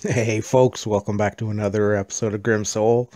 Hey folks, welcome back to another episode of Grim Soul.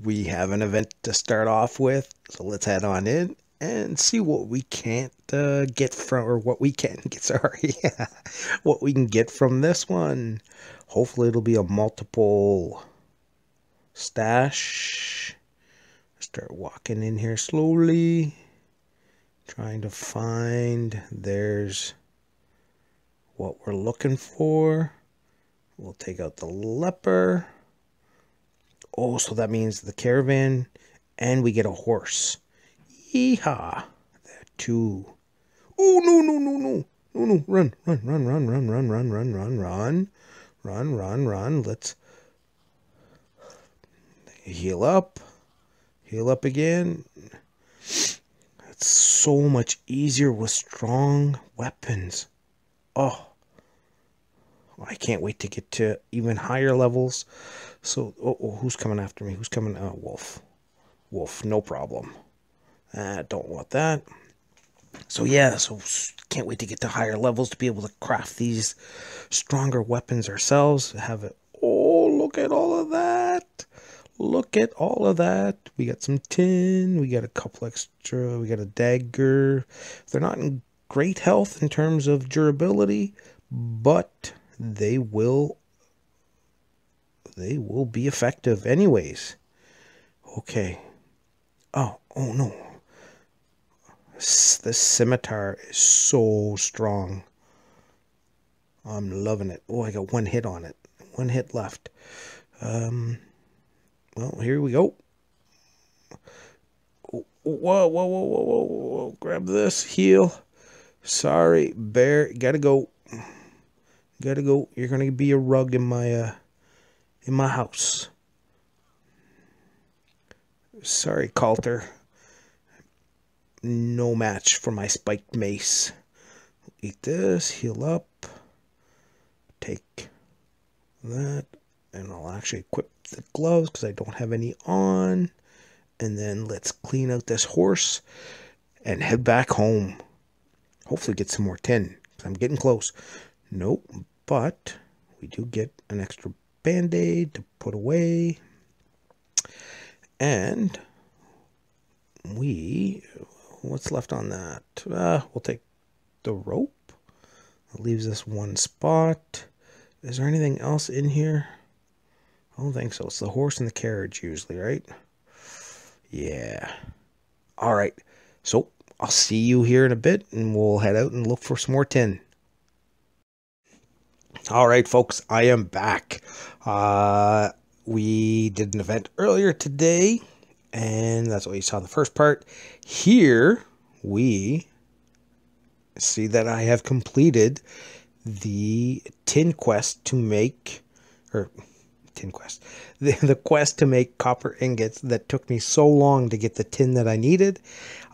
We have an event to start off with, so let's head on in and see what we can't uh, get from, or what we can get, sorry, what we can get from this one. Hopefully it'll be a multiple stash. Start walking in here slowly, trying to find, there's what we're looking for. We'll take out the leper. Oh, so that means the caravan, and we get a horse. Yeehaw! There two. Oh no no no no no no! Run run run run run run run run run run run run run. Let's heal up, heal up again. It's so much easier with strong weapons. Oh. I can't wait to get to even higher levels. So, oh, oh who's coming after me? Who's coming? Oh, wolf. Wolf, no problem. I don't want that. So yeah, so can't wait to get to higher levels to be able to craft these stronger weapons ourselves. Have it. Oh, look at all of that. Look at all of that. We got some tin. We got a couple extra. We got a dagger. They're not in great health in terms of durability, but they will they will be effective anyways. Okay. Oh, oh no. The scimitar is so strong. I'm loving it. Oh, I got one hit on it. One hit left. Um, well, here we go. Whoa, whoa, whoa, whoa, whoa, whoa. Grab this. Heal. Sorry, bear. Gotta go. Gotta go. You're gonna be a rug in my uh in my house. Sorry, Calter. No match for my spiked mace. Eat this, heal up. Take that. And I'll actually equip the gloves because I don't have any on. And then let's clean out this horse and head back home. Hopefully get some more tin. I'm getting close. Nope, but we do get an extra band-aid to put away. And we, what's left on that? Uh, we'll take the rope. Leaves us one spot. Is there anything else in here? I don't think so. It's the horse and the carriage usually, right? Yeah. All right. So I'll see you here in a bit and we'll head out and look for some more tin. All right, folks, I am back. Uh, we did an event earlier today, and that's what you saw in the first part. Here, we see that I have completed the tin quest to make, or tin quest, the, the quest to make copper ingots that took me so long to get the tin that I needed.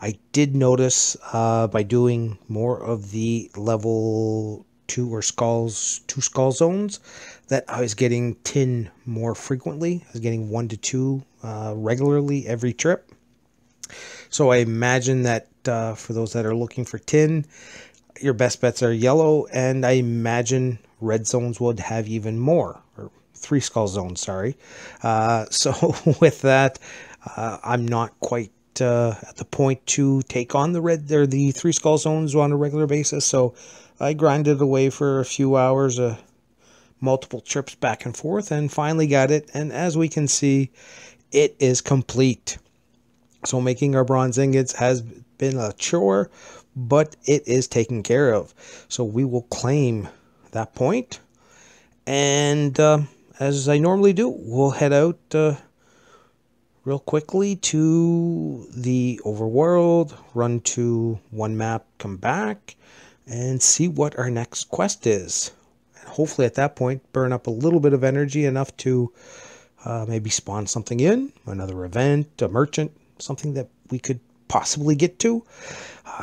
I did notice uh, by doing more of the level two or skulls, two skull zones, that I was getting tin more frequently. I was getting one to two uh, regularly every trip. So I imagine that uh, for those that are looking for tin, your best bets are yellow, and I imagine red zones would have even more, or three skull zones, sorry. Uh, so with that, uh, I'm not quite uh, at the point to take on the red or the three skull zones on a regular basis. So I grinded away for a few hours, uh, multiple trips back and forth, and finally got it. And as we can see, it is complete. So making our bronze ingots has been a chore, but it is taken care of. So we will claim that point. And uh, as I normally do, we'll head out uh, real quickly to the overworld, run to one map, come back, and see what our next quest is. And hopefully, at that point, burn up a little bit of energy enough to uh, maybe spawn something in, another event, a merchant, something that we could possibly get to.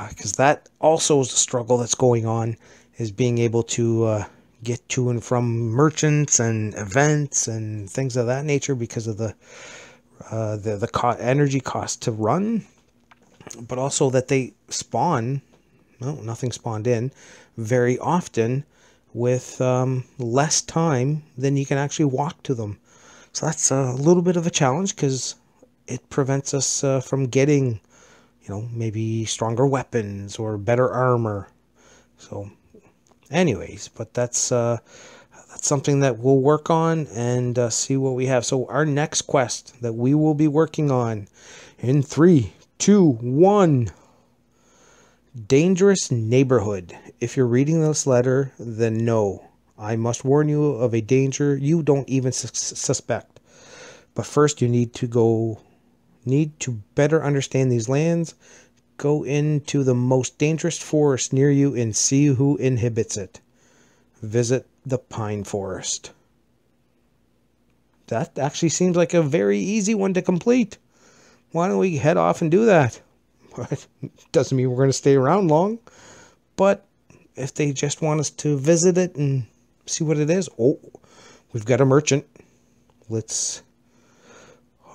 Because uh, that also is the struggle that's going on, is being able to uh, get to and from merchants and events and things of that nature because of the uh, the the co- energy cost to run, but also that they spawn no, nothing spawned in very often with um, less time than you can actually walk to them. So that's a little bit of a challenge because it prevents us uh, from getting, you know, maybe stronger weapons or better armor. So, anyways, but that's uh, that's something that we'll work on and uh, see what we have. So our next quest that we will be working on in three, two, one. Dangerous neighborhood. If you're reading this letter, then no. I must warn you of a danger you don't even su suspect. But first, you need to go, need to better understand these lands. Go into the most dangerous forest near you and see who inhibits it. Visit the pine forest. That actually seems like a very easy one to complete. Why don't we head off and do that? Doesn't mean we're going to stay around long. But if they just want us to visit it and see what it is. Oh, we've got a merchant. Let's.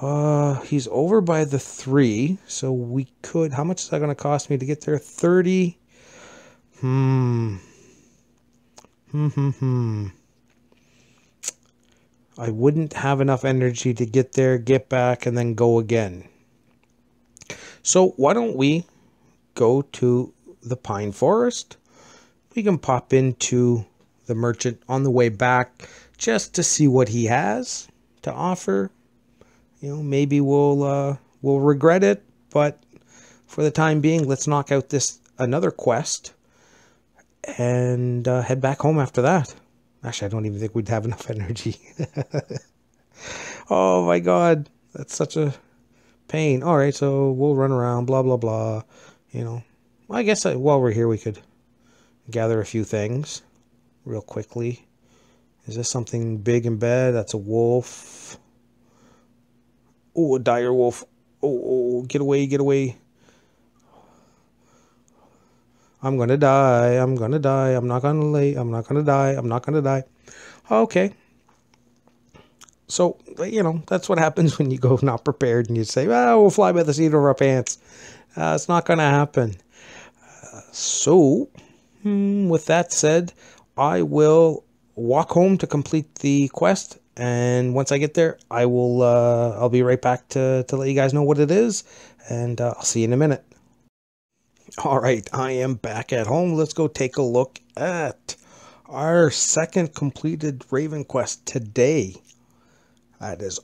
Uh, he's over by the three, so we could. How much is that going to cost me to get there? 30. Hmm. Hmm, hmm, hmm. I wouldn't have enough energy to get there, get back, and then go again. So why don't we go to the pine forest? We can pop into the merchant on the way back just to see what he has to offer. You know, maybe we'll uh, we'll regret it, but for the time being, let's knock out this another quest and uh, head back home after that. Actually, I don't even think we'd have enough energy. oh my god, that's such a pain. All right, so we'll run around, blah, blah, blah. You know, I guess uh, while we're here, we could gather a few things real quickly. Is this something big and bad? That's a wolf. Oh, a dire wolf. Oh, oh, get away, get away. I'm gonna die. I'm gonna die. I'm not gonna lay. I'm not gonna die. I'm not gonna die. Okay. So, you know, that's what happens when you go not prepared and you say, well, we'll fly by the seat of our pants. Uh, it's not going to happen. Uh, so, hmm, with that said, I will walk home to complete the quest. And once I get there, I will, uh, I'll be right back to, to let you guys know what it is. And uh, I'll see you in a minute. All right, I am back at home. Let's go take a look at our second completed Raven quest today. That is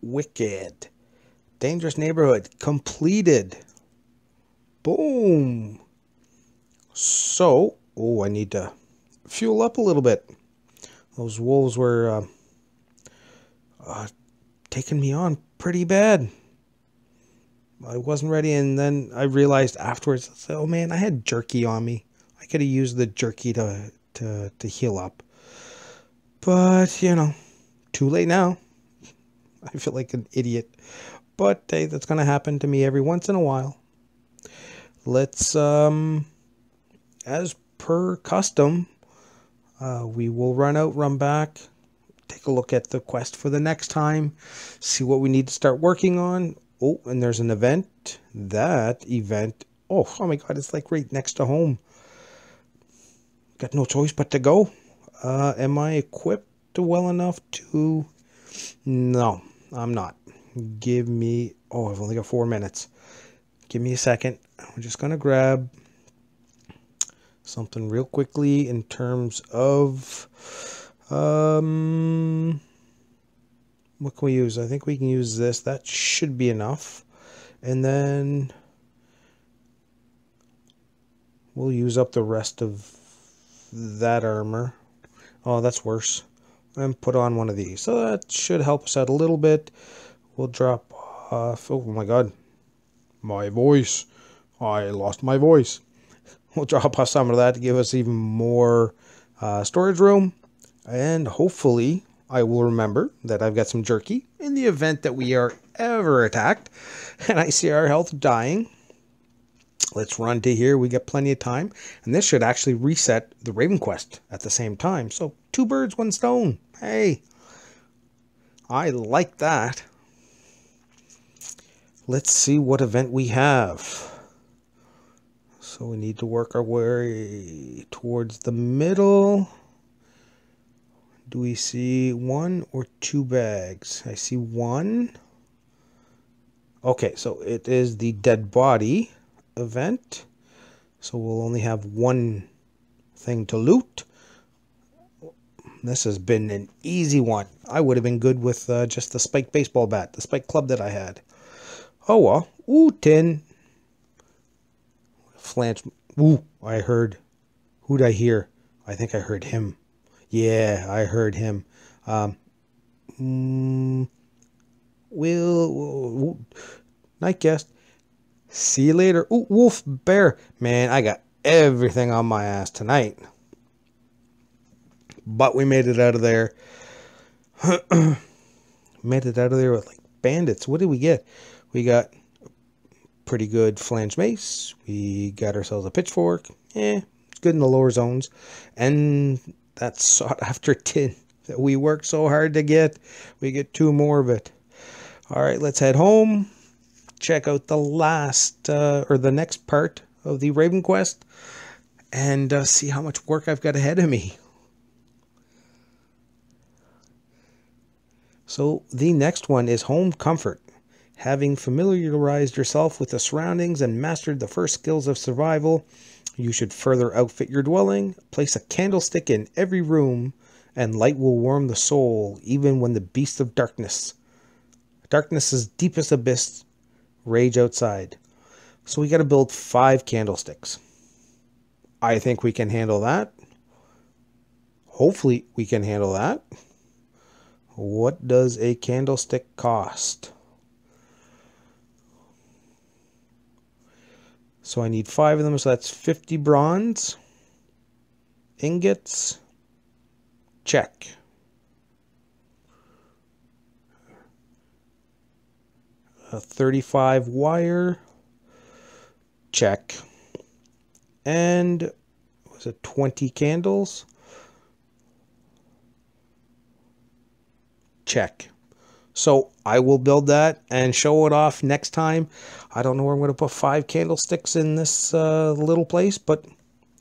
wicked. Dangerous neighborhood completed. Boom. So, oh, I need to fuel up a little bit. Those wolves were uh, uh, taking me on pretty bad. I wasn't ready, and then I realized afterwards, oh man, I had jerky on me. I could have used the jerky to, to, to heal up. But, you know, too late now. I feel like an idiot. But hey, that's going to happen to me every once in a while. Let's, um, as per custom, uh, we will run out, run back, take a look at the quest for the next time, see what we need to start working on. Oh, and there's an event. That event, oh, oh my god, it's like right next to home. Got no choice but to go. Uh, am I equipped well enough to... No, I'm not. Give me, oh, I've only got four minutes. Give me a second. I'm just going to grab something real quickly in terms of, um, what can we use? I think we can use this. That should be enough. And then we'll use up the rest of that armor. Oh, that's worse and put on one of these. So that should help us out a little bit. We'll drop off. Oh my god. My voice. I lost my voice. We'll drop off some of that to give us even more uh, storage room. And hopefully I will remember that I've got some jerky in the event that we are ever attacked and I see our health dying. Let's run to here. We get plenty of time. And this should actually reset the Raven Quest at the same time. So two birds, one stone. Hey, I like that. Let's see what event we have. So we need to work our way towards the middle. Do we see one or two bags? I see one. Okay, so it is the dead body event. So we'll only have one thing to loot. This has been an easy one. I would have been good with uh, just the spike baseball bat, the spike club that I had. Oh well. Ooh, 10. Flange. Ooh, I heard. Who'd I hear? I think I heard him. Yeah, I heard him. Um, mm, will night guest. See you later. Ooh, wolf bear. Man, I got everything on my ass tonight. But we made it out of there. made it out of there with like bandits. What did we get? We got pretty good flange mace. We got ourselves a pitchfork. Yeah, it's good in the lower zones. And that sought after tin that we worked so hard to get. We get two more of it. All right, let's head home. Check out the last uh, or the next part of the Raven Quest and uh, see how much work I've got ahead of me. So the next one is home comfort. Having familiarized yourself with the surroundings and mastered the first skills of survival, you should further outfit your dwelling. Place a candlestick in every room, and light will warm the soul, even when the beasts of darkness, darkness's deepest abyss, rage outside. So we got to build five candlesticks. I think we can handle that. Hopefully, we can handle that. What does a candlestick cost? So I need five of them, so that's 50 bronze. Ingots. Check. A 35 wire. Check. And was it 20 candles? Check. So I will build that and show it off next time. I don't know where I'm going to put five candlesticks in this uh, little place, but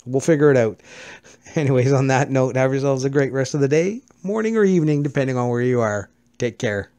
we'll figure it out. Anyways, on that note, have yourselves a great rest of the day, morning or evening, depending on where you are. Take care.